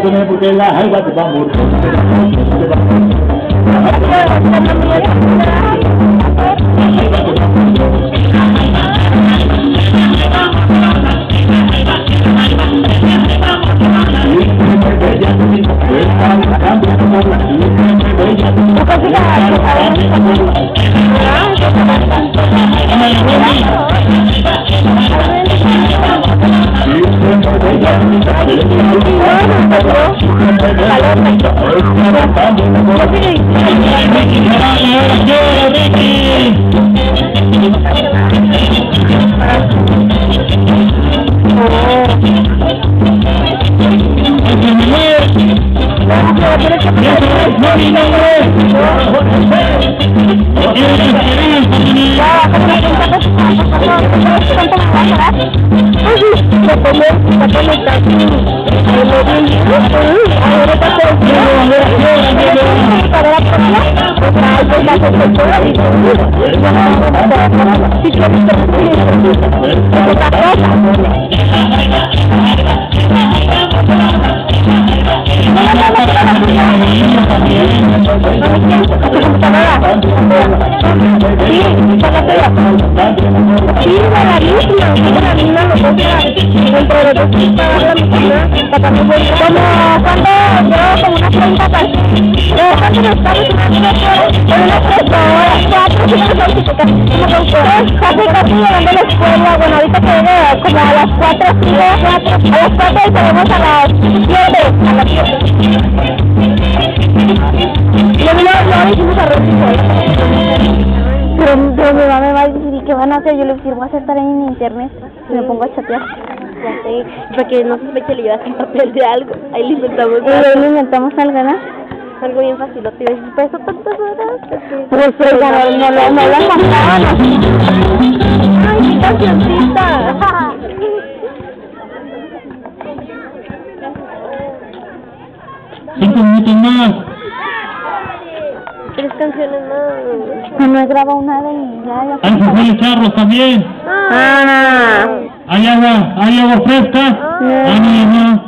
porque la jaiba te va a morir. Sí, una misma nosotras dentro de dos como cuando yo como unas 30 personas, yo cuando nos estamos en una por unas 3 horas, 4, 5 horas, como con casi casi llegando a la escuela, bueno ahorita que llegue como a las 4, 5, 4, a las 4 y salimos a las 7, a las 7. Lo mismo lo hicimos a decir. Yo le dije, voy a en internet. Y me pongo a chatear. Ya sé, para que no sospeche le llevas un papel de algo. Ahí le inventamos Y ahí le inventamos algo, ¿no? algo bien fácil. Y dices, ¿para eso tantas horas? Pues, pues ya no, no, no, no la contaban. ¡Ay, qué cancioncita! Cinco minutos más. Tres canciones más. No, no he grabado ya, ya. Hay José Charros también. Ah, Hay agua, hay agua fresca. Ánimo.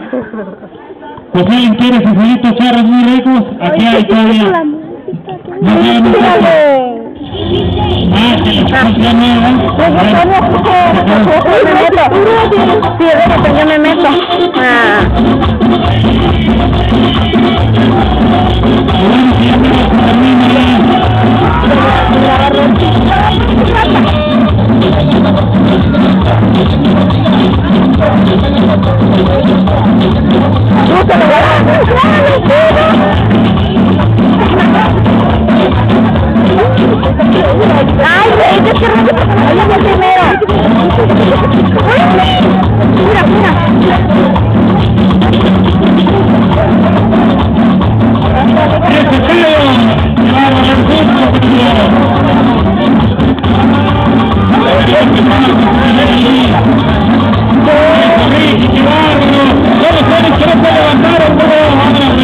José alguien quiere frijolitos charros muy ricos. Aquí hay todavía. No no sé. Dígale. Ah, que no, ¿eh? me meto. Sí, déjate, yo me meto. Ah. ¡Vamos, saben que no puede levantar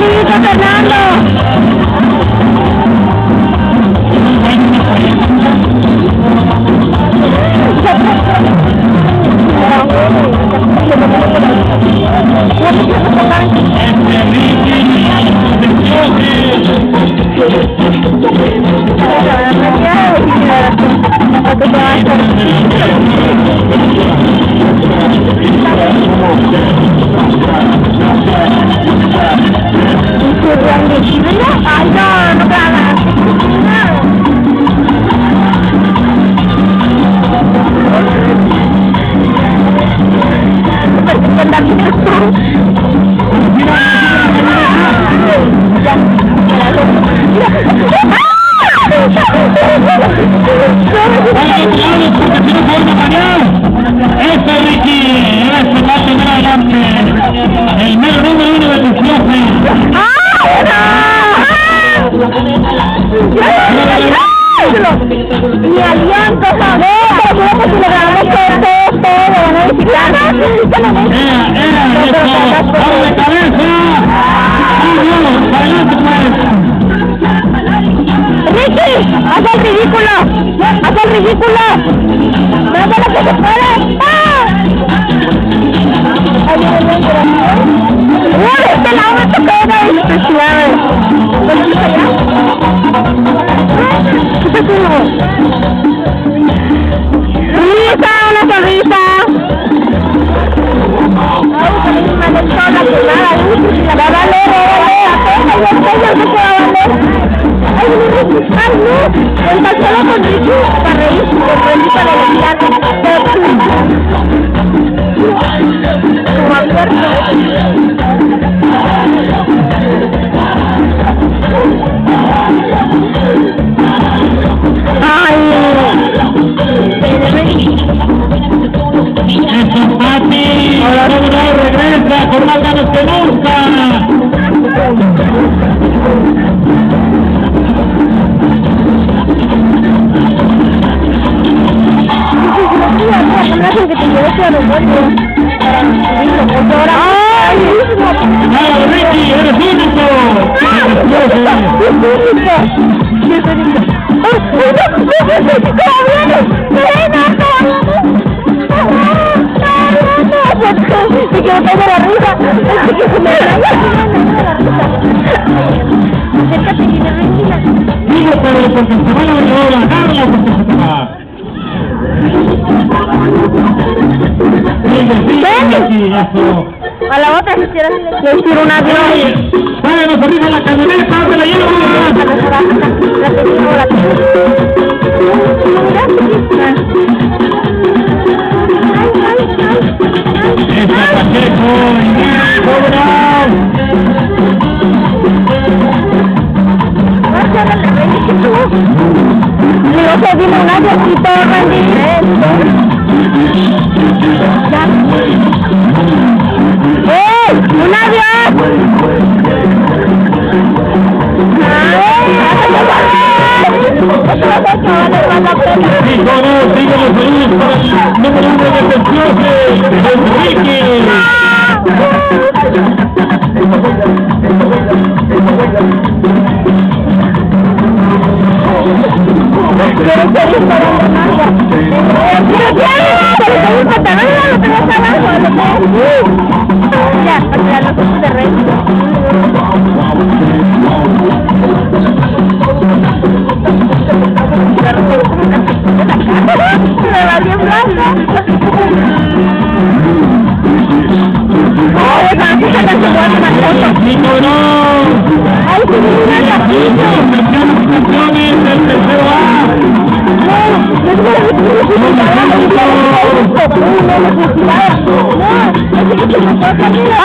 Ya la sigo, Fernando. Mi aliento, ¿sabes? Seguro que si le grabamos todo esto, le van a ¡Ah, de cabeza! ¡Vamos, adelante pues! ¡Ricky! ¡Haz el ridículo! ¡Haz el ridículo! ¡No lo que se puede! ¡Ah! Empezó con Ricky para reírse, con Ricky para limpiar. Como abierto. ¡Eso, Pati! Ahora no regresa con más ganas que. Que te lleves tu aeropuerto para subirlo, porque ahora... ¡Ay! ¡Bravo, Ricky! ¡Eres único! ¡Eres único! Me quiero pegar la risa. Acércate, que te. Digo, pero porque se van a A la otra, si quieres, le tiro un avión. ¡Vámonos arriba la camioneta! ¡Te la llevo! ¡Sí, no! ¡Sigue los saludos para el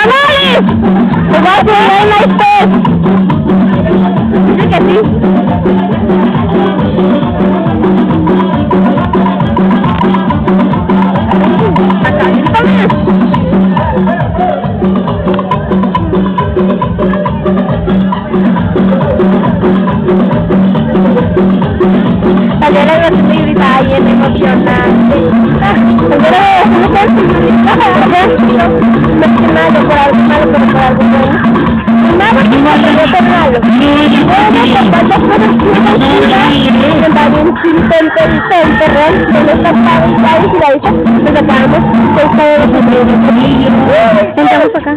¡Amalis! ¡Te vas a poner en la Dice que sí. No malo por algo malo, pero por algo bueno. Nada que no tan malo. Bueno, que uno hacía, también sin tonto y tonto, ¿verdad? Que no está padre y y la dicha, nos sacamos con todo lo que Entramos acá.